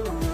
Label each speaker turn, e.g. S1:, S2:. S1: around.